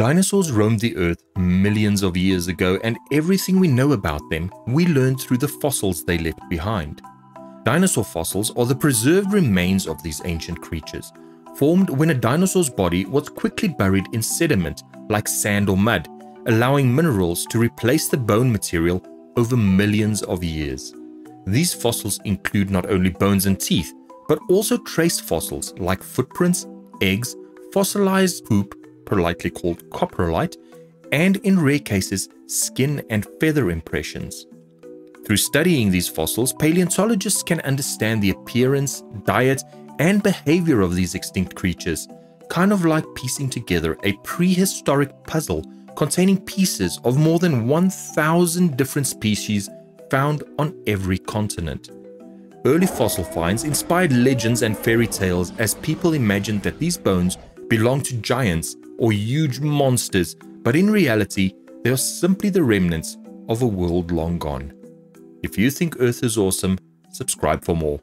Dinosaurs roamed the earth millions of years ago, and everything we know about them we learned through the fossils they left behind. Dinosaur fossils are the preserved remains of these ancient creatures, formed when a dinosaur's body was quickly buried in sediment like sand or mud, allowing minerals to replace the bone material over millions of years. These fossils include not only bones and teeth, but also trace fossils like footprints, eggs, fossilized poop, politely called coprolite, and in rare cases, skin and feather impressions. Through studying these fossils, paleontologists can understand the appearance, diet, and behavior of these extinct creatures, kind of like piecing together a prehistoric puzzle containing pieces of more than 1,000 different species found on every continent. Early fossil finds inspired legends and fairy tales as people imagined that these bones belonged to giants or huge monsters, but in reality, they are simply the remnants of a world long gone. If you think Earth is awesome, subscribe for more.